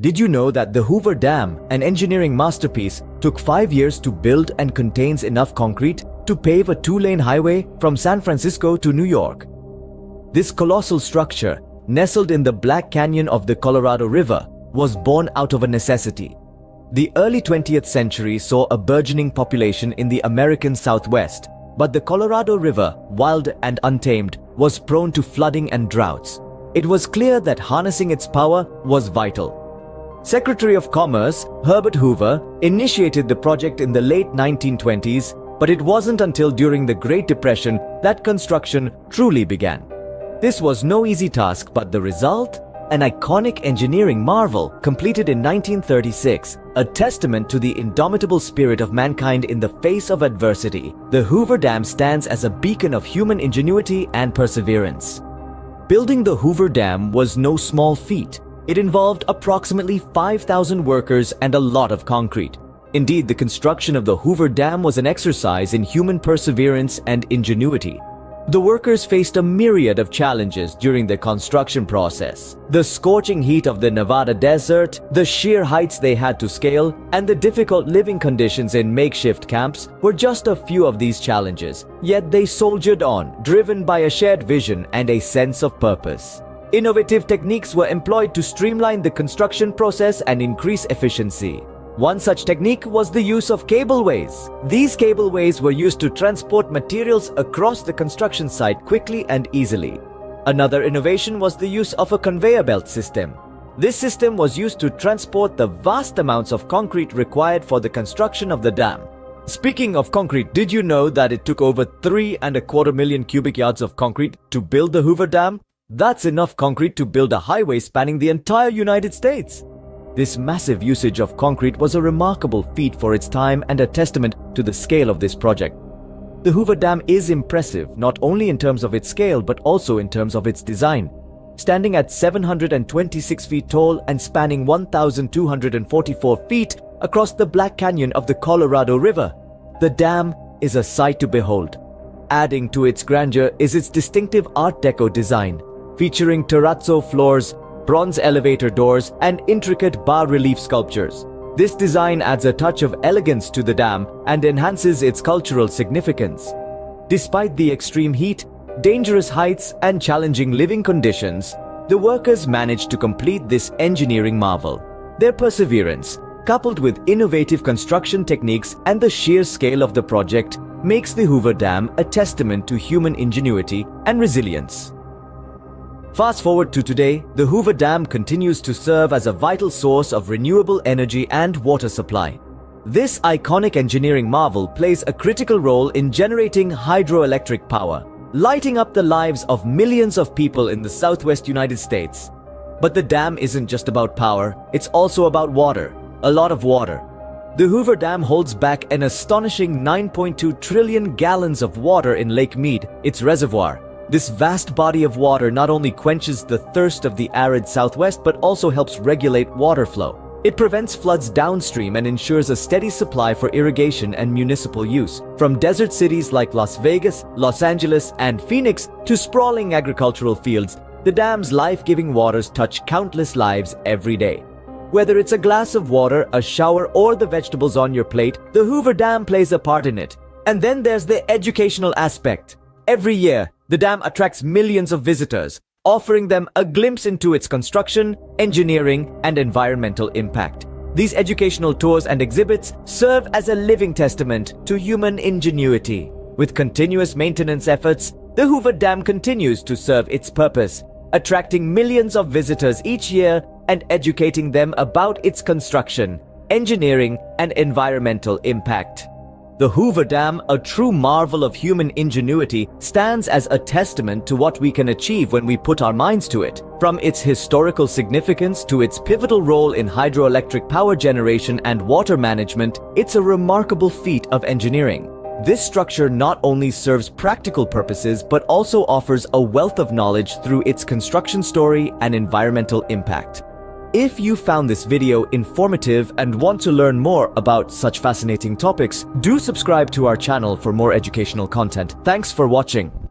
Did you know that the Hoover Dam, an engineering masterpiece, took five years to build and contains enough concrete to pave a two-lane highway from San Francisco to New York? This colossal structure, nestled in the Black Canyon of the Colorado River, was born out of a necessity. The early 20th century saw a burgeoning population in the American Southwest, but the Colorado River, wild and untamed, was prone to flooding and droughts. It was clear that harnessing its power was vital. Secretary of Commerce Herbert Hoover initiated the project in the late 1920s, but it wasn't until during the Great Depression that construction truly began. This was no easy task, but the result? An iconic engineering marvel completed in 1936, a testament to the indomitable spirit of mankind in the face of adversity. The Hoover Dam stands as a beacon of human ingenuity and perseverance. Building the Hoover Dam was no small feat. It involved approximately 5,000 workers and a lot of concrete. Indeed, the construction of the Hoover Dam was an exercise in human perseverance and ingenuity. The workers faced a myriad of challenges during the construction process. The scorching heat of the Nevada desert, the sheer heights they had to scale, and the difficult living conditions in makeshift camps were just a few of these challenges. Yet they soldiered on, driven by a shared vision and a sense of purpose. Innovative techniques were employed to streamline the construction process and increase efficiency. One such technique was the use of cableways. These cableways were used to transport materials across the construction site quickly and easily. Another innovation was the use of a conveyor belt system. This system was used to transport the vast amounts of concrete required for the construction of the dam. Speaking of concrete, did you know that it took over three and a quarter million cubic yards of concrete to build the Hoover Dam? That's enough concrete to build a highway spanning the entire United States. This massive usage of concrete was a remarkable feat for its time and a testament to the scale of this project. The Hoover Dam is impressive not only in terms of its scale but also in terms of its design. Standing at 726 feet tall and spanning 1,244 feet across the Black Canyon of the Colorado River, the dam is a sight to behold. Adding to its grandeur is its distinctive Art Deco design, featuring terrazzo floors, bronze elevator doors, and intricate bas-relief sculptures. This design adds a touch of elegance to the dam and enhances its cultural significance. Despite the extreme heat, dangerous heights, and challenging living conditions, the workers managed to complete this engineering marvel. Their perseverance, coupled with innovative construction techniques and the sheer scale of the project, makes the Hoover Dam a testament to human ingenuity and resilience. Fast forward to today, the Hoover Dam continues to serve as a vital source of renewable energy and water supply. This iconic engineering marvel plays a critical role in generating hydroelectric power, lighting up the lives of millions of people in the southwest United States. But the dam isn't just about power, it's also about water, a lot of water. The Hoover Dam holds back an astonishing 9.2 trillion gallons of water in Lake Mead, its reservoir, this vast body of water not only quenches the thirst of the arid southwest but also helps regulate water flow. It prevents floods downstream and ensures a steady supply for irrigation and municipal use. From desert cities like Las Vegas, Los Angeles, and Phoenix to sprawling agricultural fields, the dam's life-giving waters touch countless lives every day. Whether it's a glass of water, a shower, or the vegetables on your plate, the Hoover Dam plays a part in it. And then there's the educational aspect. Every year, the dam attracts millions of visitors, offering them a glimpse into its construction, engineering, and environmental impact. These educational tours and exhibits serve as a living testament to human ingenuity. With continuous maintenance efforts, the Hoover Dam continues to serve its purpose, attracting millions of visitors each year and educating them about its construction, engineering, and environmental impact. The Hoover Dam, a true marvel of human ingenuity, stands as a testament to what we can achieve when we put our minds to it. From its historical significance to its pivotal role in hydroelectric power generation and water management, it's a remarkable feat of engineering. This structure not only serves practical purposes but also offers a wealth of knowledge through its construction story and environmental impact. If you found this video informative and want to learn more about such fascinating topics, do subscribe to our channel for more educational content. Thanks for watching.